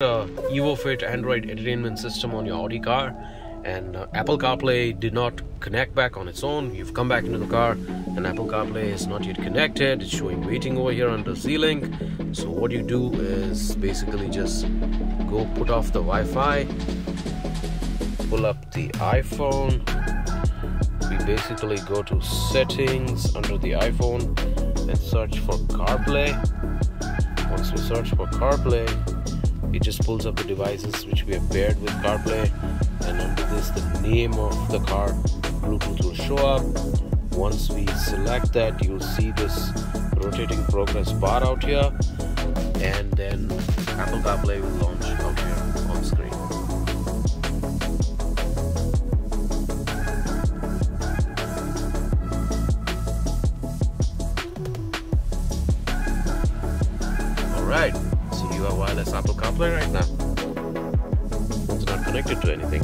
uh, EvoFit Android entertainment system on your Audi car and uh, Apple CarPlay did not connect back on its own. You've come back into the car and Apple CarPlay is not yet connected. It's showing waiting over here under Z-Link. So what you do is basically just go put off the Wi-Fi, pull up the iPhone. We basically go to settings under the iPhone and search for CarPlay. Once we search for CarPlay, it just pulls up the devices which we have paired with CarPlay and under this the name of the car Bluetooth will show up. Once we select that you'll see this rotating progress bar out here and then Apple CarPlay will launch out here on screen. Alright, so you a wireless Apple CarPlay right now. It's not connected to anything.